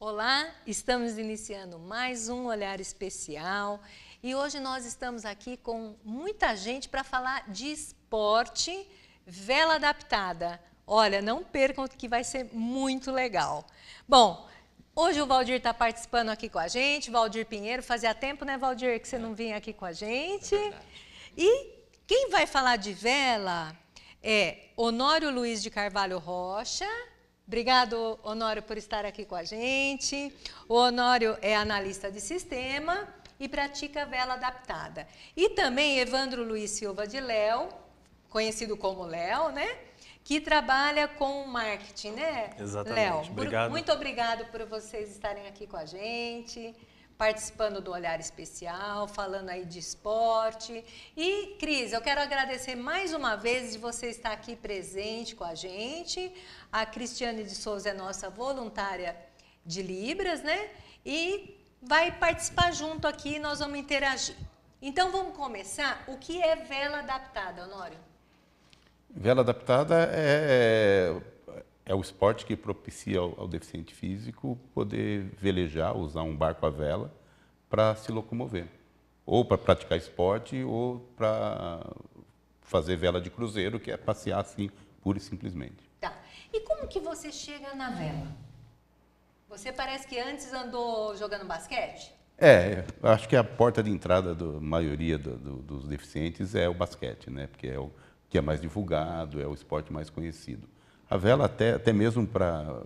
Olá, estamos iniciando mais um Olhar Especial e hoje nós estamos aqui com muita gente para falar de esporte, vela adaptada. Olha, não percam que vai ser muito legal. Bom, hoje o Valdir está participando aqui com a gente, Valdir Pinheiro. Fazia tempo, né, Valdir, que você não vinha aqui com a gente. É e quem vai falar de vela é Honório Luiz de Carvalho Rocha. Obrigado, Honório, por estar aqui com a gente. O Honório é analista de sistema e pratica vela adaptada. E também Evandro Luiz Silva de Léo, conhecido como Léo, né? Que trabalha com marketing, né? Exatamente. Léo, obrigado. muito obrigado por vocês estarem aqui com a gente, participando do Olhar Especial, falando aí de esporte. E, Cris, eu quero agradecer mais uma vez de você estar aqui presente com a gente. A Cristiane de Souza é nossa voluntária de Libras, né? E vai participar junto aqui, nós vamos interagir. Então vamos começar. O que é vela adaptada, Honório? Vela adaptada é, é o esporte que propicia ao, ao deficiente físico poder velejar, usar um barco à vela para se locomover. Ou para praticar esporte, ou para fazer vela de cruzeiro, que é passear assim, pura e simplesmente. Tá. E como que você chega na vela? Você parece que antes andou jogando basquete? É, acho que a porta de entrada da maioria do, do, dos deficientes é o basquete, né? Porque é o que é mais divulgado, é o esporte mais conhecido. A vela, até, até mesmo para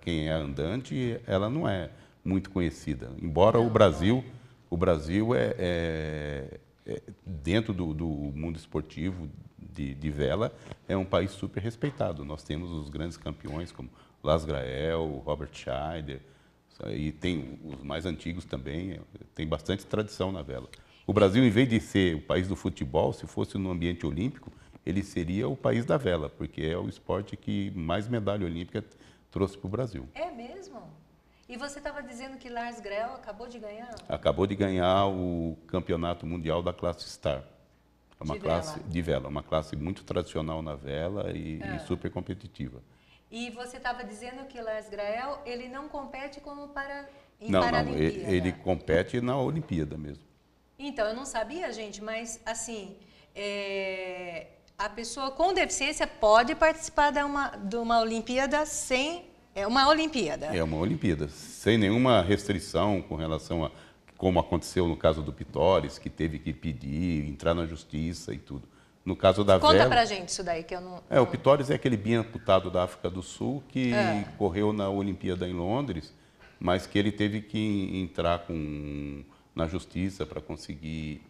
quem é andante, ela não é muito conhecida. Embora o Brasil, o Brasil é, é, é dentro do, do, mundo esportivo de, de, vela, é um país super respeitado. Nós temos os grandes campeões como Las Grael, Robert Scheider, e tem os mais antigos também, tem bastante tradição na vela. O Brasil, em vez de ser o país do futebol, se fosse no ambiente olímpico, ele seria o país da vela, porque é o esporte que mais medalha olímpica trouxe para o Brasil. É mesmo? E você estava dizendo que Lars Grell acabou de ganhar? Acabou de ganhar o campeonato mundial da classe Star. É uma de classe vela. de vela, uma classe muito tradicional na vela e, e super competitiva. E você estava dizendo que Lars Grael, ele não compete como para em não, não, ele, ele, compete na Olimpíada mesmo. Então, eu não sabia, gente, mas assim, é, a pessoa com deficiência pode participar de uma, de uma Olimpíada sem. É uma Olimpíada. É uma Olimpíada, sem nenhuma restrição com relação a como aconteceu no caso do Pitores, que teve que pedir, entrar na justiça e tudo. No caso da Conta vela, pra gente isso daí que eu não. É, o Pitores é aquele bem amputado da África do Sul que é. correu na Olimpíada em Londres, mas que ele teve que entrar com, na justiça para conseguir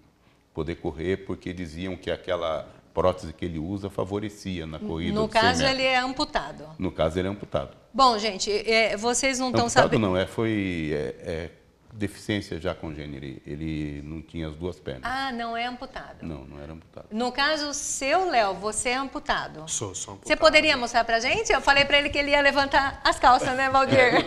poder correr, porque diziam que aquela prótese que ele usa favorecia na corrida. No caso, ele é amputado. No caso, ele é amputado. Bom, gente, é, vocês não estão sabendo. não, é, foi é, é, deficiência já congênita. Ele, ele não tinha as duas pernas. Ah, não é amputado. Não, não era amputado. No caso seu, Léo, você é amputado. Sou, sou amputado. Você poderia mostrar pra gente? Eu falei pra ele que ele ia levantar as calças, né, Valdir?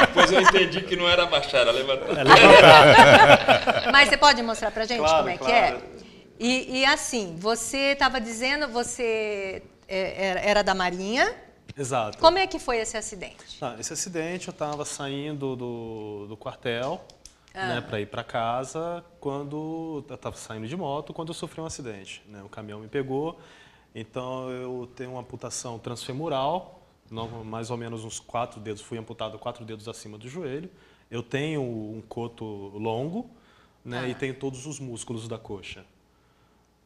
Depois eu entendi que não era abaixar, era levantar. É levantar. Mas você pode mostrar pra gente claro, como é claro. que é? E, e assim, você estava dizendo, você é, era da Marinha, Exato. Como é que foi esse acidente? Ah, esse acidente eu estava saindo do, do quartel ah. né, para ir para casa quando eu estava saindo de moto quando eu sofri um acidente. Né? O caminhão me pegou, então eu tenho uma amputação transfemoral, mais ou menos uns quatro dedos, fui amputado quatro dedos acima do joelho. Eu tenho um coto longo né, ah. e tenho todos os músculos da coxa.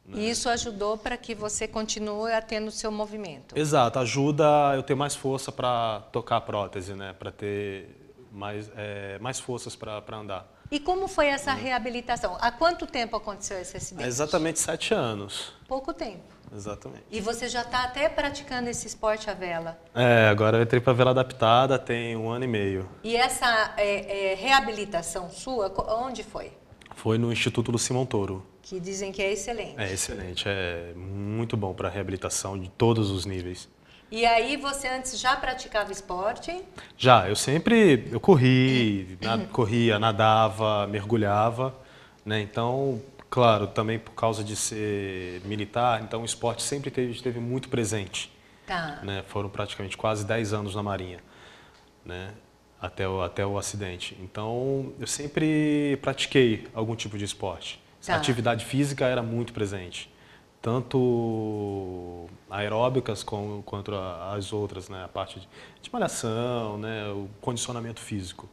Né? E isso ajudou para que você continue a tendo o seu movimento. Exato, ajuda eu ter mais força para tocar a prótese, né? para ter mais, é, mais forças para andar. E como foi essa reabilitação? Há quanto tempo aconteceu esse acidente? É exatamente sete anos. Pouco tempo. Exatamente. E você já está até praticando esse esporte à vela? É, agora eu entrei para vela adaptada tem um ano e meio. E essa é, é, reabilitação sua, onde foi? Foi no Instituto Luci Montoro Que dizem que é excelente. É excelente, é muito bom para reabilitação de todos os níveis. E aí você antes já praticava esporte? Já, eu sempre eu corri, na, corria, nadava, mergulhava, né? Então, claro, também por causa de ser militar, então o esporte sempre teve, esteve muito presente. Tá. Né? Foram praticamente quase 10 anos na Marinha, né? Até o, até o acidente. Então, eu sempre pratiquei algum tipo de esporte. Tá. A atividade física era muito presente. Tanto aeróbicas como, quanto a- as outras, né? A parte de, de malhação, né? O condicionamento físico.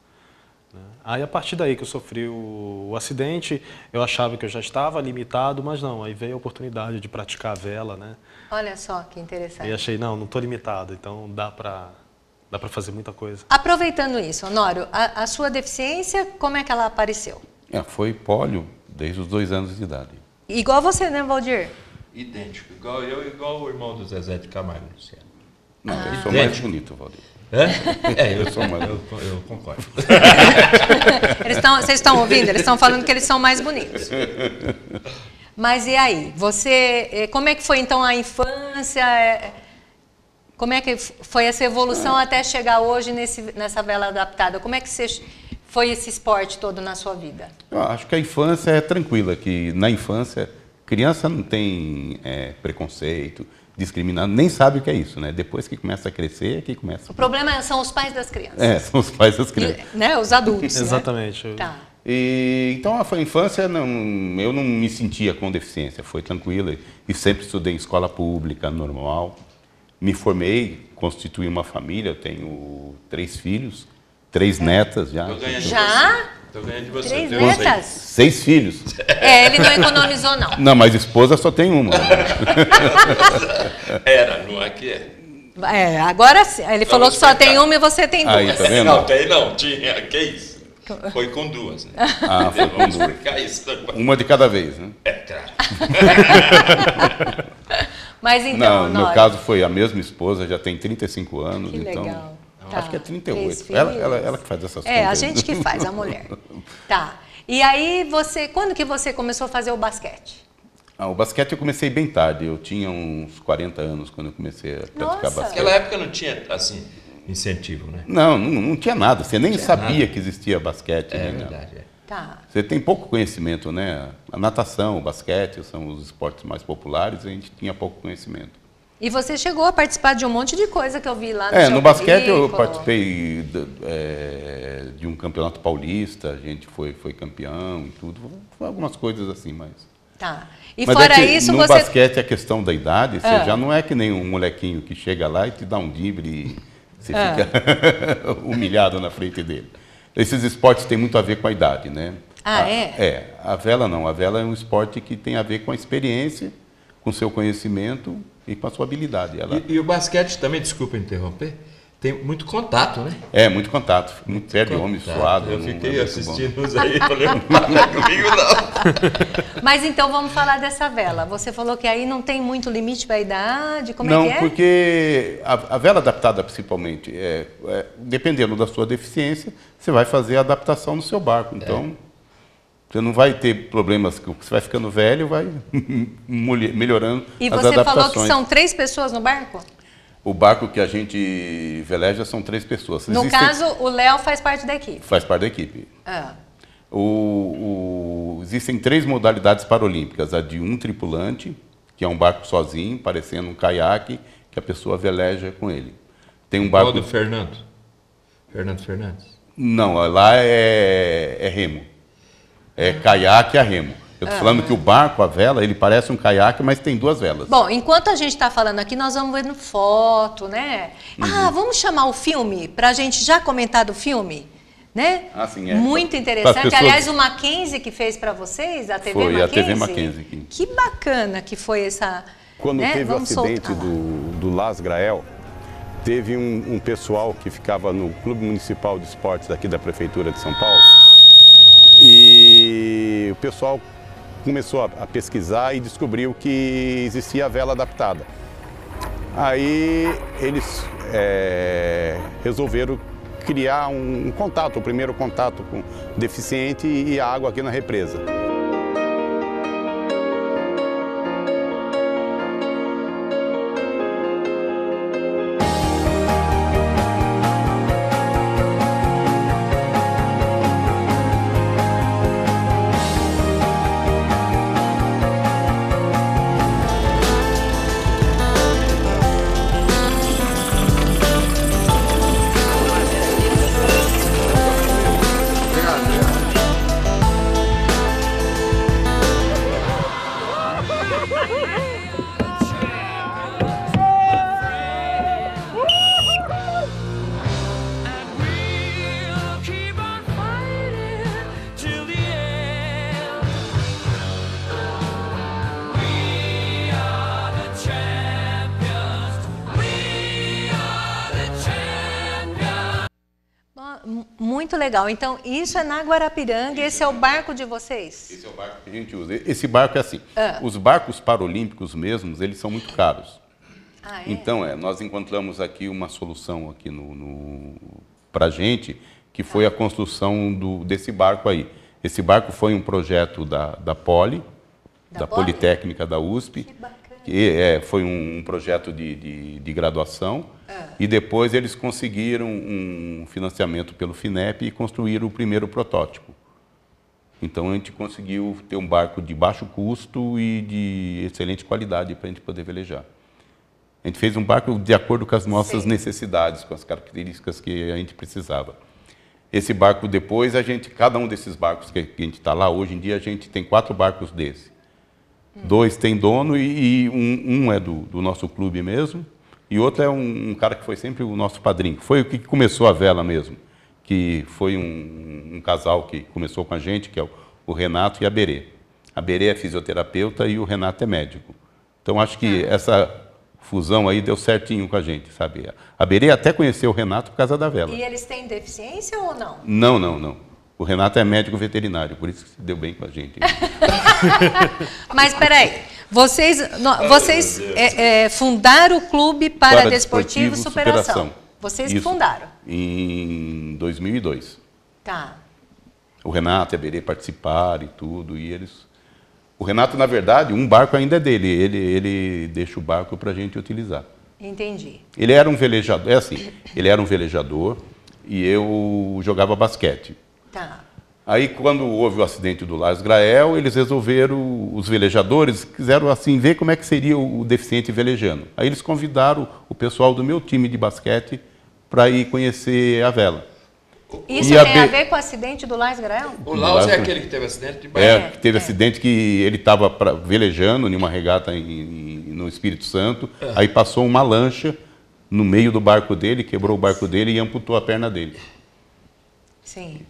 né? Aí, a partir daí que eu sofri o, o acidente, eu achava que eu já estava limitado, mas não. Aí veio a oportunidade de praticar a vela, né? Olha só que E interessante. achei, não, não estou limitado, então dá para dá pra fazer muita coisa. Aproveitando isso, Honório, a, a sua deficiência, como é que ela apareceu? É, foi pólio desde os dois anos de idade. Igual você, né, Valdir? Idêntico, igual eu e igual o irmão do Zezé de Camargo, Luciano. Não, Ah. eu sou mais bonito, Valdir. É? É, eu, sou mais- eu, eu concordo. Eles tão, vocês estão ouvindo? Eles estão falando que eles são mais bonitos. Mas e aí? Você, eh, como é que foi então a infância? Como é que foi essa evolução até chegar hoje nesse, nessa vela adaptada? Como é que você, foi esse esporte todo na sua vida? Eu acho que a infância é tranquila, que na infância criança não tem é, preconceito, discriminação, nem sabe o que é isso, né? Depois que começa a crescer, é que começa. O problema são os pais das crianças. É, são os pais das crianças. E, né, os adultos. né? Exatamente. Tá. E, então a infância não, eu não me sentia com deficiência, foi tranquila e sempre estudei em escola pública normal. Me formei, constituí uma família, eu tenho três filhos, três netas já. Tô ganhando de Já? você. Tô ganhando de você. Três netas? Seis filhos. É, ele não economizou, não. Não, mas esposa só tem uma. Era, não é que é. É, agora sim. Ele falou que só tem uma e você tem duas. Aí, tá vendo? Não, tem não, tinha, que isso? Foi com duas, né? Ah, foi com duas. explicar isso. Uma de cada vez, né? É, claro. Mas então, Não, no meu caso foi a mesma esposa, já tem 35 anos, Que então. legal. Acho Tá. que é 38. Três Ela, ela, ela que faz essas É, a gente que faz, a mulher. Tá. E aí você, quando que você começou a fazer o basquete? Ah, o basquete eu comecei bem tarde. Eu tinha uns 40 anos quando eu comecei a praticar Nossa. basquete. Naquela época não tinha, assim, incentivo, né? Não, não, não tinha nada. Você nem sabia nada. que existia basquete. É né? verdade, é. Tá. Você tem pouco conhecimento, né? A natação, o basquete são os esportes mais populares. A gente tinha pouco conhecimento. E você chegou a participar de um monte de coisa que eu vi lá no É, no basquete eu currículo. participei de, é, de um campeonato paulista. A gente foi, foi campeão e tudo. Foi algumas coisas assim, mas... Tá. E Mas fora é isso, no você. basquete a questão da idade, você Ah. já não é que nem um molequinho que chega lá e te dá um drible e você Ah. fica humilhado na frente dele. Esses esportes têm muito a ver com a idade, né? Ah, a, é? É. A vela não. A vela é um esporte que tem a ver com a experiência, com o seu conhecimento e com a sua habilidade. Ela E, e o basquete também, desculpa interromper, tem muito contato, né? é muito contato, muito pé de homem suado. Eu não é fiquei muito assistindo uns aí falei, não para comigo não. Mas então vamos falar dessa vela. Você falou que aí não tem muito limite para a idade. Como não, é que é? porque a, a vela adaptada, principalmente, é, é, dependendo da sua deficiência, você vai fazer a adaptação no seu barco. Então, você não vai ter problemas que você vai ficando velho, vai melhorando E as você adaptações. falou que são três pessoas no barco? O barco que a gente veleja são três pessoas. No Existem- caso, o Léo faz parte da equipe. Faz parte da equipe. Ah, O- o- existem três modalidades paralímpicas. A de um tripulante, que é um barco sozinho, parecendo um caiaque, que a pessoa veleja com ele. Tem um Qual barco... do Fernando? Fernando Fernandes. Não, lá é, é remo. É caiaque a remo. Eu estou falando que o barco, a vela, ele parece um caiaque, mas tem duas velas. Bom, enquanto a gente está falando aqui, nós vamos vendo foto, né? Uhum. Ah, vamos chamar o filme para a gente já comentar do filme, né? Ah, sim, é. Muito interessante. pessoas- Aliás, o Mackenzie que fez para vocês, a TV Foi, a Mackenzie. TV Mackenzie que- Que bacana que foi essa. Quando né? teve Vamos o acidente soltar do, do Las Grael, teve um, um pessoal que ficava no Clube Municipal de Esportes daqui da Prefeitura de São Paulo. E o pessoal começou a, pesquisar e descobriu que existia a vela adaptada. Aí eles é, resolveram criar um, um contato, o primeiro contato com deficiente e água aqui na represa. Legal. Então, isso é na Guarapiranga, esse é o barco de vocês? Esse é o barco que a gente usa. Esse barco é assim, Ah. os barcos paralímpicos mesmos, eles são muito caros. Ah, é? Então, é, nós encontramos aqui uma solução aqui no, no, para a gente, que foi a construção do, desse barco aí. Esse barco foi um projeto da, da Poli, Da da, Poli? Politécnica da USP, Que bacana. que é, foi um, um projeto de, de, de graduação, Ah. E depois eles conseguiram um financiamento pelo FINEP e construíram o primeiro protótipo. Então a gente conseguiu ter um barco de baixo custo e de excelente qualidade para a gente poder velejar. A gente fez um barco de acordo com as nossas Sei. necessidades, com as características que a gente precisava. Esse barco depois, a gente, cada um desses barcos que a gente está lá, hoje em dia a gente tem quatro barcos desse. Dois tem dono e, e um, um é do, do nosso clube mesmo, e outro é um, um cara que foi sempre o nosso padrinho. Foi o que começou a vela mesmo, que foi um, um casal que começou com a gente, que é o, o Renato e a Berê. A Berê é fisioterapeuta e o Renato é médico. Então acho que essa fusão aí deu certinho com a gente, sabe? A Berê até conheceu o Renato por causa da vela. E eles têm deficiência ou não? Não, não, não. O Renato é médico veterinário, por isso que se deu bem com a gente. Mas peraí, vocês, no- vocês é, é, fundaram o Clube Paradesportivo Paradesportivo Superação. Superação. Vocês Isso. fundaram. Em 2002. Tá. O Renato e a Berê participaram e tudo, e eles... O Renato, na verdade, um barco ainda é dele, ele, ele deixa o barco para a gente utilizar. Entendi. Ele era um velejador, é assim, ele era um velejador e eu jogava basquete. Tá. Aí, quando houve o acidente do Lars Grael, eles resolveram, os velejadores quiseram assim ver como é que seria o deficiente velejando. Aí eles convidaram o pessoal do meu time de basquete para ir conhecer a vela. Isso E a tem a B- ver com o acidente do Lars Grael? O Laos é aquele que teve acidente de É, barco. que teve é. acidente que ele estava velejando em uma regata em- em- no Espírito Santo, aí passou uma lancha no meio do barco dele, quebrou o barco dele e amputou a perna dele. Sim.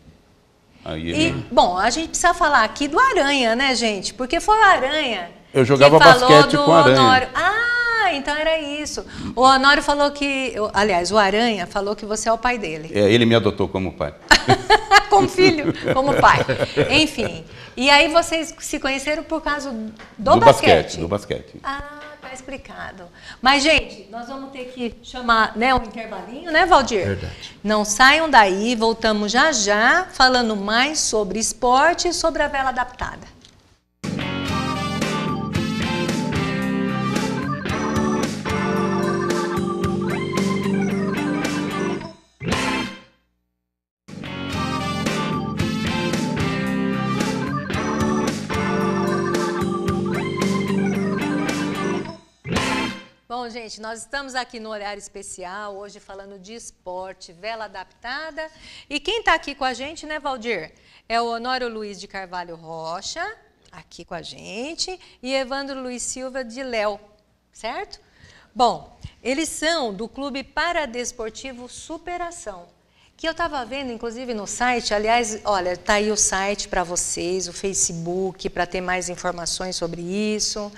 Aí E, bom, a gente precisa falar aqui do Aranha, né, gente? Porque foi o Aranha. Eu jogava que falou basquete do com o Aranha. Honório. Ah, então era isso. O Honório falou que. Aliás, o Aranha falou que você é o pai dele. É, ele me adotou como pai. como filho, como pai. Enfim. E aí vocês se conheceram por causa do, basquete. Do basquete. Ah, tá explicado. Mas, gente, nós vamos ter que chamar né, um intervalinho, né, Valdir? Verdade. Não saiam daí, voltamos já já, falando mais sobre esporte e sobre a vela adaptada. Bom, gente, nós estamos aqui no Horário Especial, hoje falando de esporte, vela adaptada. E quem está aqui com a gente, né, Valdir? É o Honório Luiz de Carvalho Rocha, aqui com a gente, e Evandro Luiz Silva de Léo, certo? Bom, eles são do Clube Paradesportivo Superação, que eu estava vendo, inclusive, no site. Aliás, olha, tá aí o site para vocês, o Facebook, para ter mais informações sobre isso.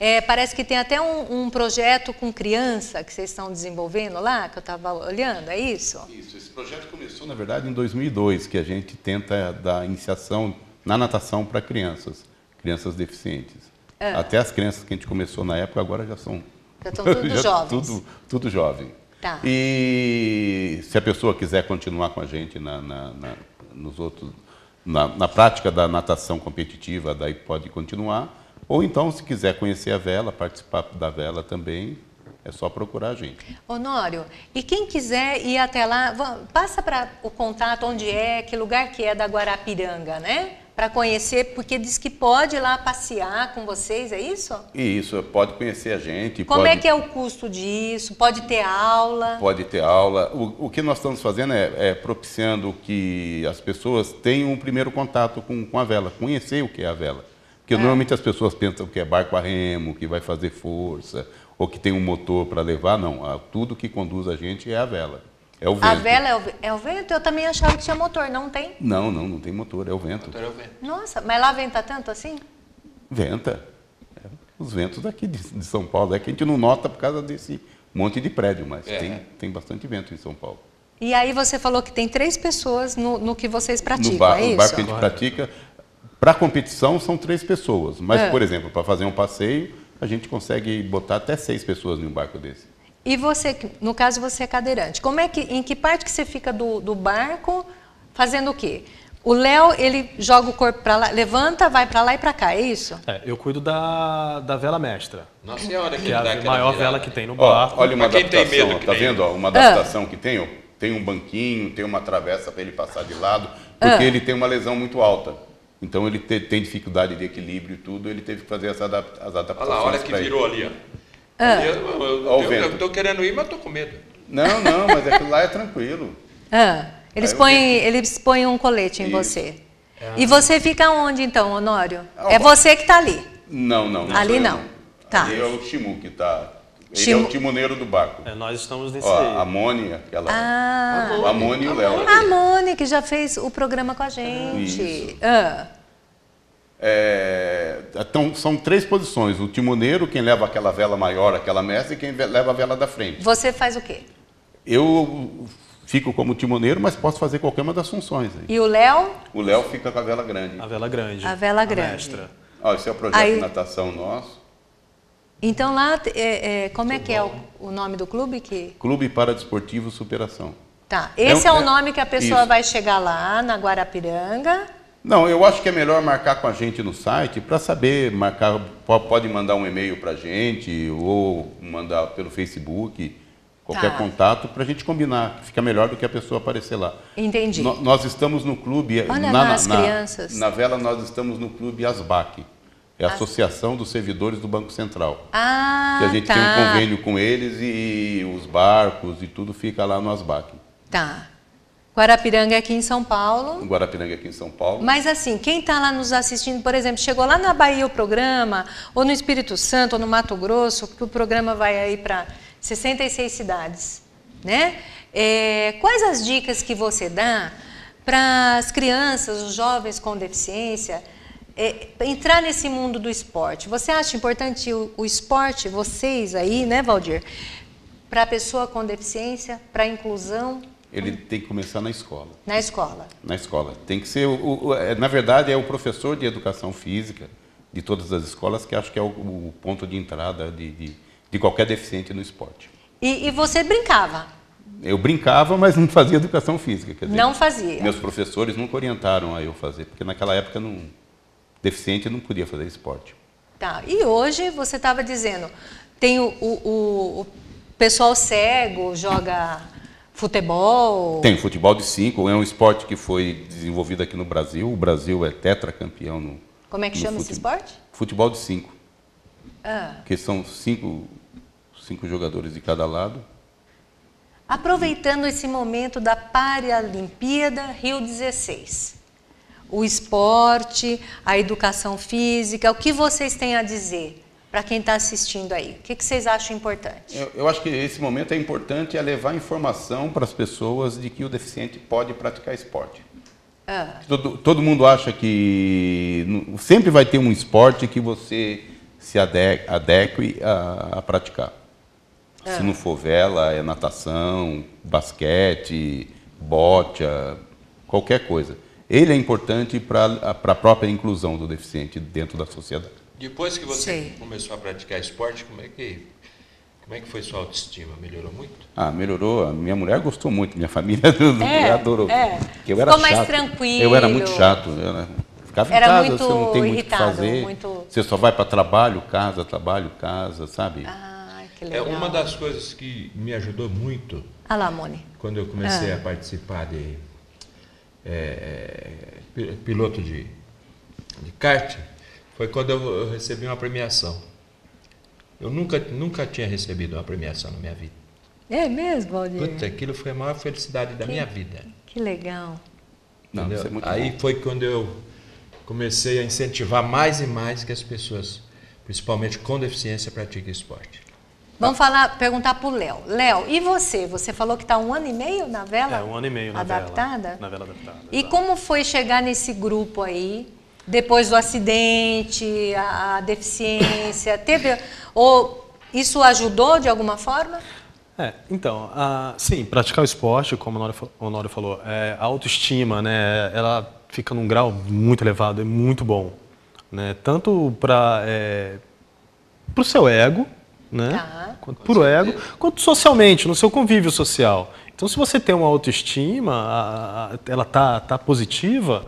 É, parece que tem até um, um projeto com criança que vocês estão desenvolvendo lá, que eu estava olhando, é isso? Isso, esse projeto começou, na verdade, em 2002, que a gente tenta dar iniciação na natação para crianças, crianças deficientes. Até as crianças que a gente começou na época, agora já são... Já estão tudo já jovens. Tudo, tudo jovem. Tá. E se a pessoa quiser continuar com a gente na, na- na- nos outros, na, na prática da natação competitiva, daí pode continuar. Ou então, se quiser conhecer a vela, participar da vela também, é só procurar a gente. Honório, e quem quiser ir até lá, passa para o contato onde é, que lugar que é da Guarapiranga, né? Para conhecer, porque diz que pode ir lá passear com vocês, é isso? E isso, pode conhecer a gente. Como pode... é que é o custo disso? Pode ter aula? Pode ter aula. O, o que nós estamos fazendo é, é propiciando que as pessoas tenham um primeiro contato com, com a vela, conhecer o que é a vela. Porque normalmente as pessoas pensam que é barco a remo, que vai fazer força, ou que tem um motor para levar. Não, a- tudo que conduz a gente é a vela. É o vento. A vela é o, é o vento? Eu também achava que tinha motor, não tem? Não, não, não tem motor, é o vento. Doutor Alvento. Nossa, mas lá venta tanto assim? Venta. É, os ventos daqui de, de São Paulo. É que a gente não nota por causa desse monte de prédio, mas É. tem, tem bastante vento em São Paulo. E aí você falou que tem três pessoas no, no que vocês praticam, no bar, é o isso? barco que a gente pratica, para competição são três pessoas. Mas, É. por exemplo, para fazer um passeio, a gente consegue botar até seis pessoas em um barco desse. E você, no caso você é cadeirante, como é que, em que parte que você fica do, do barco fazendo o quê? O Léo, ele joga o corpo para lá, levanta, vai para lá e para cá, é isso? É, eu cuido da, da vela mestra, Nossa senhora, que que é a maior virada. vela que tem no Ó, barco. olha uma Pra quem tem adaptação, medo que tá nem vendo? ó, Ah. uma adaptação que tem, ó, tem um banquinho, tem uma travessa para ele passar de lado, porque Ah. ele tem uma lesão muito alta. Então ele te- tem dificuldade de equilíbrio e tudo, ele teve que fazer essa adap- as Olha adaptações. lá, olha que virou ali, ó. Ah. Ali, eu, tô querendo ir, mas tô com medo. Não, não, mas aquilo lá é tranquilo. Ah, eles, põem, eles põem um colete em Isso. você. E você fica onde então, Honório? Ah, É você que está ali. Não, não. Ali sou eu, não. Tá. Ali é o Shimu que está. Ele Shimu- é o timoneiro do barco. É, nós estamos nesse Ó, a Moni, aquela. Ah, a e o Léo. a Mone, que já fez o programa com a gente. Isso. Ah, É, então, são três posições: o timoneiro, quem leva aquela vela maior, aquela mestra, e quem leva a vela da frente. você faz o quê? Eu fico como timoneiro, mas posso fazer qualquer uma das funções. aí. E o Léo? O Léo fica com a vela grande. A vela grande. A vela grande. mestra. Ó, esse é o projeto Aí- de natação nosso. Então lá, é, é, como é que é o, o nome do clube? Que... Clube Paradesportivo Superação. Tá, esse é, É o é- nome que a pessoa isso. vai chegar lá na Guarapiranga. Não, eu acho que é melhor marcar com a gente no site para saber, marcar, po- pode mandar um e-mail para a gente ou mandar pelo Facebook, qualquer Tá. contato para a gente combinar. Fica melhor do que a pessoa aparecer lá. Entendi. No- nós estamos no clube. Olha na, lá as na- crianças. Na vela nós estamos no clube ASBAC, é a Associação dos Servidores do Banco Central. Ah, que a gente tá. tem um convênio com eles e os barcos e tudo fica lá no ASBAC. Tá. Guarapiranga é aqui em São Paulo. Guarapiranga, aqui em São Paulo. Mas assim, quem está lá nos assistindo, por exemplo, chegou lá na Bahia o programa, ou no Espírito Santo, ou no Mato Grosso, que o programa vai aí para 66 cidades, né? É, quais as dicas que você dá para as crianças, os jovens com deficiência, é, entrar nesse mundo do esporte? Você acha importante o, o esporte, vocês aí, né, Valdir, para a pessoa com deficiência, para a inclusão Ele tem que começar na escola. na escola? Na escola. Tem que ser, o, o- é, na verdade, é o professor de educação física de todas as escolas que acho que é o, ponto de entrada de, de, de qualquer deficiente no esporte. E, e você brincava? Eu brincava, mas não fazia educação física. Dizer, Não fazia. Meus professores nunca orientaram a eu fazer, porque naquela época não, deficiente não podia fazer esporte. Tá. E hoje você estava dizendo, tem o, o, o- pessoal cego, joga futebol. Tem futebol de cinco, é um esporte que foi desenvolvido aqui no Brasil. O Brasil é tetracampeão no Como é que chama esse esporte? Futebol de cinco, Ah. que são cinco, cinco jogadores de cada lado. Aproveitando esse momento da Paralimpíada Rio 16, o esporte, a educação física, o que vocês têm a dizer para quem está assistindo aí? O que, que vocês acham importante? Eu, eu acho que esse momento é importante é levar informação para as pessoas de que o deficiente pode praticar esporte. Ah. Todo, todo mundo acha que sempre vai ter um esporte que você se ade- adeque a, a praticar. Se não for vela, é natação, basquete, bote, qualquer coisa. Ele é importante para a própria inclusão do deficiente dentro da sociedade. Depois que você Sei. começou a praticar esporte, como é que como é que foi sua autoestima? Melhorou muito? Ah, melhorou. A minha mulher gostou muito, minha família É, adorou. é. Porque eu era Ficou mais chato. tranquilo. Eu era muito chato. Eu era, ficava Era em casa, muito você não tem muito o que irritado, fazer. muito- Você só vai para trabalho, casa, trabalho, casa, sabe? Ah, que É legal. uma das coisas que me ajudou muito Ah lá, Mone. quando eu comecei Ah. a participar de é, pi- piloto de, de kart, foi quando eu, eu recebi uma premiação. Eu nunca, nunca tinha recebido uma premiação na minha vida. É mesmo, Valdir? Puta, aquilo foi a maior felicidade da minha vida. Que legal. Não, é Aí bom. foi quando eu comecei a incentivar mais e mais que as pessoas, principalmente com deficiência, pratiquem esporte. Vamos falar, perguntar para o Léo. Léo, e você? Você falou que está um ano e meio na vela? É, um ano e meio na adaptada? vela. Na vela adaptada. E exato. como foi chegar nesse grupo aí, depois do acidente, a, a deficiência? Teve. Ou isso ajudou de alguma forma? É, então, sim, praticar o esporte, como o Honório falou, é, a autoestima, né, ela fica num grau muito elevado, é muito bom. Né, tanto para é, o seu ego, né, Tá. quanto o ego, quanto socialmente, no seu convívio social. Então, se você tem uma autoestima, a- a- ela tá, tá positiva,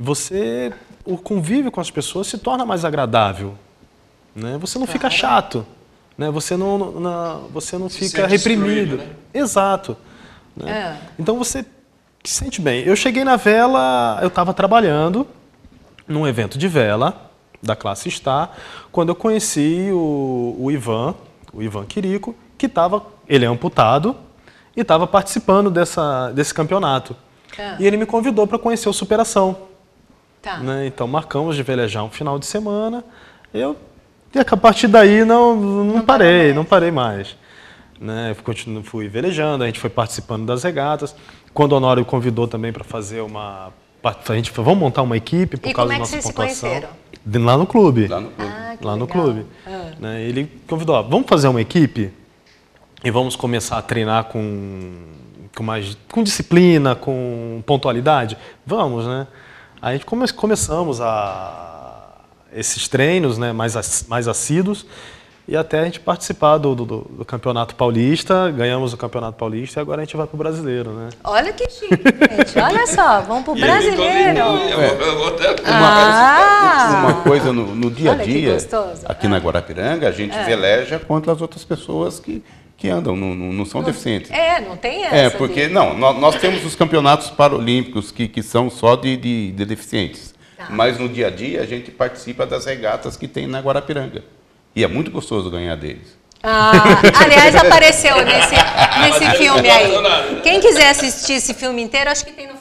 você, o convívio com as pessoas se torna mais agradável. Né? Você não fica chato. Né? Você não, não- você não Se fica reprimido. né? Exato. né? É. Então você se sente bem. Eu cheguei na vela, eu estava trabalhando num evento de vela da classe Star, quando eu conheci o, o Ivan, o Ivan Quirico, que estava, ele é amputado e estava participando dessa, desse campeonato. Ah. E ele me convidou para conhecer o Superação. Tá. né? Então marcamos de velejar um final de semana. Eu e a partir daí não, não, parei, não parei mais. Né? Eu Continuo, fui velejando, a gente foi participando das regatas. Quando o Honório convidou também para fazer uma. A gente falou, vamos montar uma equipe por E causa como é da que nossa vocês se pontuação. conheceram? De- Lá no clube. Lá no clube. Ah, lá no clube. Ah. Né? Ele convidou, ó, vamos fazer uma equipe e vamos começar a treinar com, com mais com disciplina, com pontualidade? Vamos, né? Aí come, começamos a esses treinos, né, mais mais assíduos e até a gente participar do, do, do Campeonato Paulista, ganhamos o Campeonato Paulista e agora a gente vai para o Brasileiro, né? Olha que chique, gente. Olha só, vamos pro ele me brasileiro. eu vou- eu vou até- Ah! Uma coisa no, no dia a dia, aqui na Guarapiranga, a gente veleja contra as outras pessoas que, que andam, não, não, não são deficientes. É, não tem essa. É, porque, de- não, nó- nós, temos os campeonatos paralímpicos que, que são só de, de, de deficientes. Tá. Mas no dia a dia a gente participa das regatas que tem na Guarapiranga. E é muito gostoso ganhar deles. Ah, aliás, apareceu nesse, nesse filme aí. nada. Quem quiser assistir esse filme inteiro, acho que tem no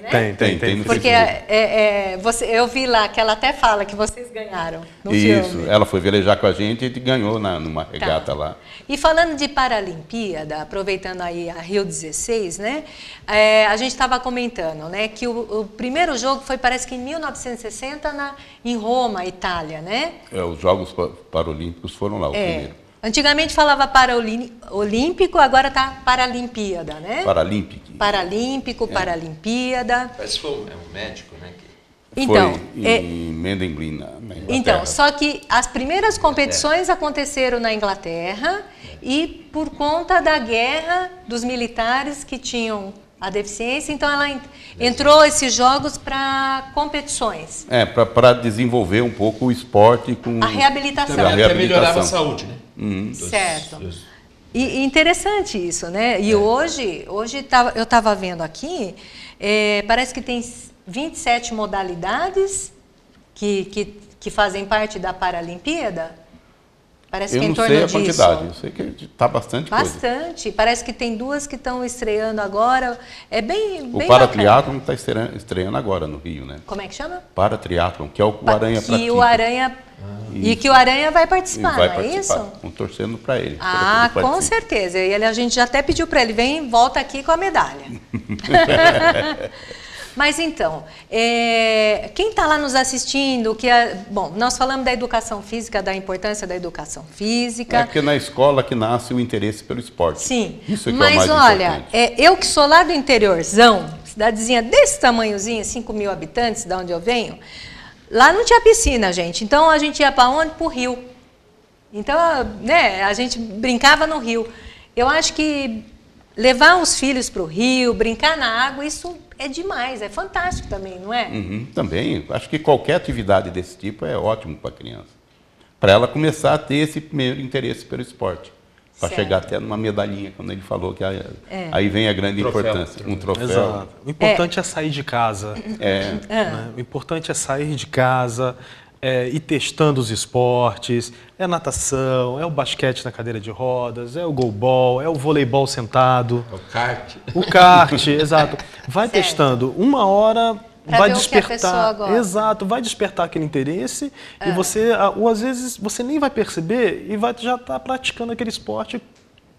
né? Tem, tem, Tem, tem. tem no Porque é, é, você, eu vi lá que ela até fala que vocês ganharam no Isso, filme. ela foi velejar com a gente e ganhou na, numa Tá. regata lá. E falando de Paralimpíada, aproveitando aí a Rio 16, né? é, a gente estava comentando, né, que o, o primeiro jogo foi parece que em 1960 na, em Roma, Itália, né? É, os Jogos Pa- Paralímpicos foram lá, o É. primeiro. Antigamente falava Paralímpico, agora está Paralimpíada, né? Paralímpico. Paralímpico, Paralimpíada. Parece que foi um- é um médico, né? que- Então, foi é, em na, na Inglaterra. Então, só que as primeiras competições aconteceram na Inglaterra e por conta da guerra dos militares que tinham a deficiência, então ela en- entrou esses jogos para competições. É, para desenvolver um pouco o esporte com... A reabilitação. Também até melhorava a reabilitação. saúde, né? Dos- Certo. dos- E interessante isso, né? E hoje, hoje tava- eu estava vendo aqui, é, parece que tem 27 modalidades que, que, que fazem parte da Paralimpíada. Parece Eu que é em não torno sei a quantidade, eu sei que está bastante coisa. Bastante. Parece que tem duas que estão estreando agora. É bem, O bem paratriatlon está estreando agora no Rio, né? Como é que chama? Paratriatlon, que é o que o Aranha que pratica. o Aranha e que o Aranha vai participar, vai não é participar. isso? Estamos torcendo para ele. Ah, ele com certeza. E ele, a gente já até pediu para ele, vem, volta aqui com a medalha. Mas então, é, quem está lá nos assistindo, que é, bom, nós falamos da educação física, da importância da educação É física. porque na escola que nasce o interesse pelo esporte. Sim. Isso é que Mas é o mais olha, importante. é, eu que sou lá do interiorzão, cidadezinha desse tamanhozinho, 5 mil habitantes, da onde eu venho, lá não tinha piscina, gente. Então a gente ia para onde? Para o rio. Então, né, a gente brincava no rio. Eu acho que levar os filhos para o rio, brincar na água, isso é demais, é fantástico também, não é? Uhum, também, acho que qualquer atividade desse tipo é ótimo para a criança. Para ela começar a ter esse primeiro interesse pelo esporte. Para chegar até numa medalhinha, quando ele falou que aí, É. aí vem a grande Troféu. importância. Um troféu. Exato. O importante é, sair de casa. É, né? O importante é sair de casa, é, ir testando os esportes. É natação, é o basquete na cadeira de rodas, é o goalball, é o voleibol sentado, O kart. o kart, exato. Vai Certo. testando. Uma hora Pra vai ver o que a pessoa despertar. gosta. Exato, vai despertar aquele interesse É. e você, ah, ou às vezes você nem vai perceber e vai já estar praticando aquele esporte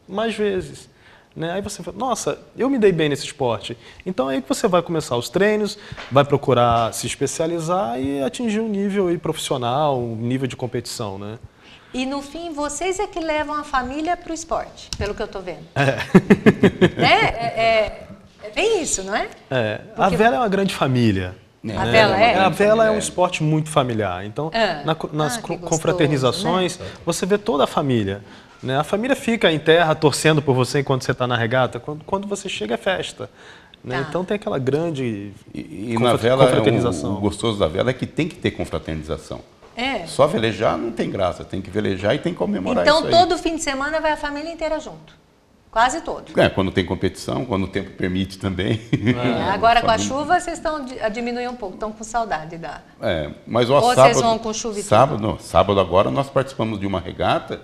mais vezes. Né? Aí você fala, nossa, eu me dei bem nesse esporte. Então é aí que você vai começar os treinos, vai procurar se especializar e atingir um nível aí profissional, um nível de competição, né? E no fim, vocês é que levam a família para o esporte, pelo que eu estou vendo. É. né? É, é, é bem isso, não é? É, a vela é uma grande família. A vela é? A vela é um esporte muito familiar. Então, Ah. na- nas Ah, gostoso, confraternizações, você vê toda a família. Né? A família fica em terra torcendo por você enquanto você está na regata. Quando, quando você chega, é festa. né? Tá. Então, tem aquela grande E, e na vela, é confraternização. o, o gostoso da vela é que tem que ter confraternização. É. Só velejar não tem graça, tem que velejar e tem que comemorar Então, isso aí. todo fim de semana vai a família inteira junto. Quase todo. É, quando tem competição, quando o tempo permite também. É, Agora, com a chuva, vocês estão di- a diminuir um pouco, estão com saudade da. É, mas ó, Ou vocês sábado, vão com chuva e tudo? sábado, não, sábado agora nós participamos de uma regata,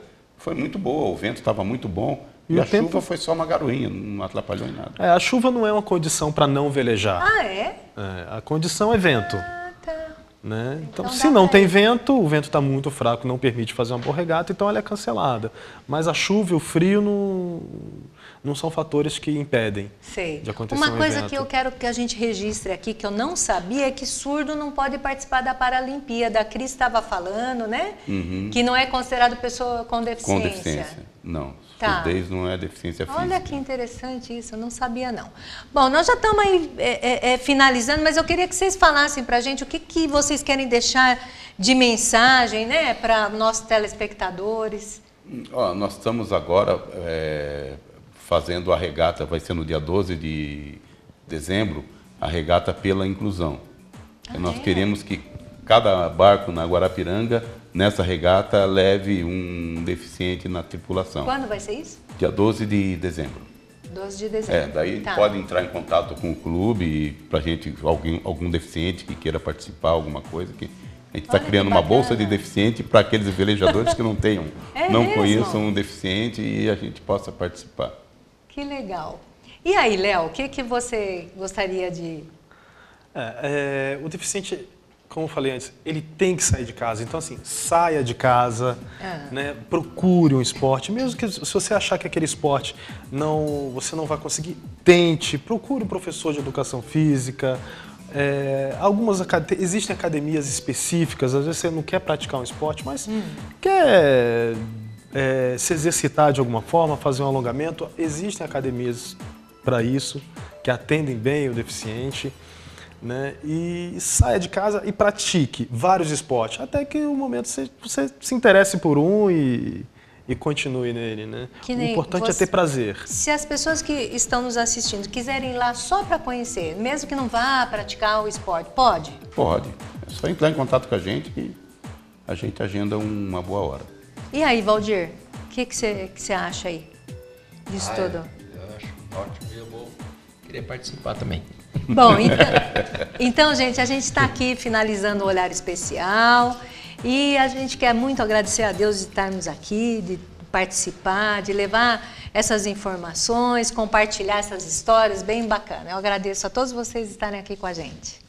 foi muito boa, o vento estava muito bom e, E a tempo- chuva foi só uma garoinha, não atrapalhou em nada. É, a chuva não é uma condição para não velejar. Ah, é? É, a condição é vento. Ah. Né? Então, Então se não tem vento, o vento está muito fraco, não permite fazer uma boa regata, então ela é cancelada. Mas a chuva e o frio não, não são fatores que impedem. Sei. de acontecer Uma um coisa evento. que eu quero que a gente registre aqui, que eu não sabia, é que surdo não pode participar da Paralimpíada. A Cris estava falando, né? Que não é considerado pessoa com deficiência. Com deficiência. Não, Tá. surdez não é deficiência física. Olha que interessante isso, eu não sabia não. Bom, nós já estamos aí é, é, é, finalizando, mas eu queria que vocês falassem para a gente o que, que vocês querem deixar de mensagem né, para nossos telespectadores. Ó, nós estamos agora é, fazendo a regata, vai ser no dia 12 de dezembro, a regata pela inclusão. Ah, nós é? queremos que cada barco na Guarapiranga, nessa regata, leve um deficiente na tripulação. Quando vai ser isso? Dia 12 de dezembro. 12 de dezembro. É, daí Tá. pode entrar em contato com o clube para gente, alguém, algum deficiente que queira participar, alguma coisa que a gente está criando uma bolsa de deficiente para aqueles velejadores que não tenham, É não mesmo? conheçam um deficiente e a gente possa participar. Que legal. E aí, Léo, o que, que você gostaria de. É, é, o deficiente, como eu falei antes, ele tem que sair de casa. Então, assim, saia de casa, Ah. né, procure um esporte. Mesmo que se você achar que aquele esporte não, você não vai conseguir, tente, procure um professor de educação física. É, algumas existem academias específicas, às vezes você não quer praticar um esporte, mas quer é, se exercitar de alguma forma, fazer um alongamento. Existem academias para isso, que atendem bem o deficiente. Né? E saia de casa e pratique vários esportes, até que o momento você, você se interesse por um e, e continue nele. Né? Que o importante você- é ter prazer. Se as pessoas que estão nos assistindo quiserem ir lá só para conhecer, mesmo que não vá praticar o esporte, pode? Pode. É só entrar em contato com a gente que a gente agenda uma boa hora. E aí, Valdir, o que que você que você acha aí disso Ah, tudo? Eu acho ótimo e eu vou querer participar também. Bom, então, então, gente, a gente está aqui finalizando o Olhar Especial e a gente quer muito agradecer a Deus de estarmos aqui, de participar, de levar essas informações, compartilhar essas histórias bem bacanas. Eu agradeço a todos vocês estarem aqui com a gente.